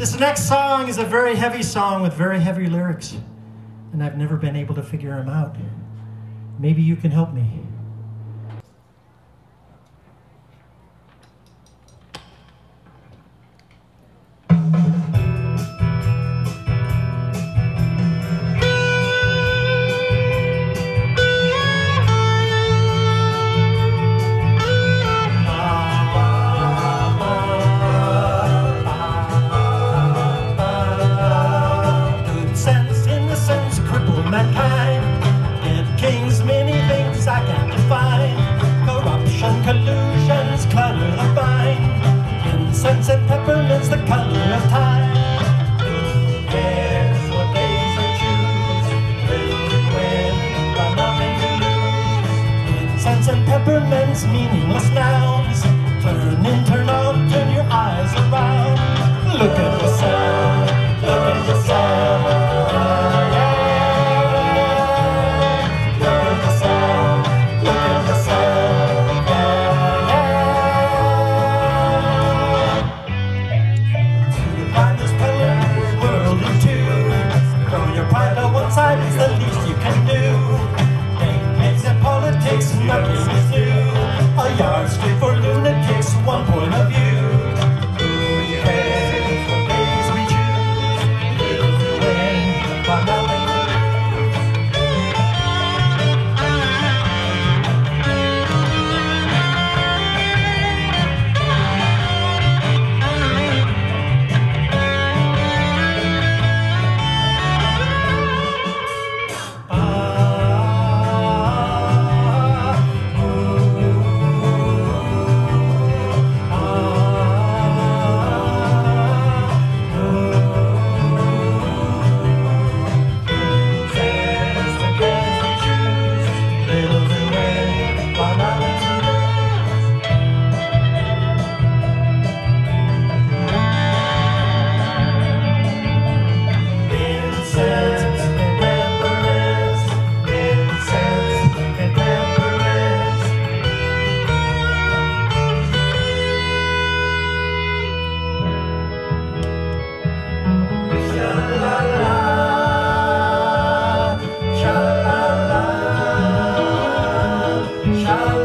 This next song is a very heavy song with very heavy lyrics, and I've never been able to figure them out. Maybe you can help me. Define. Corruption, collusions, clutter the mind. Incense and peppermints, the color of time. Who cares what days I choose? Win, but nothing to lose. Incense and peppermints, meaningless nouns. Turn in, turn out, turn your eyes around. Look at Shalom.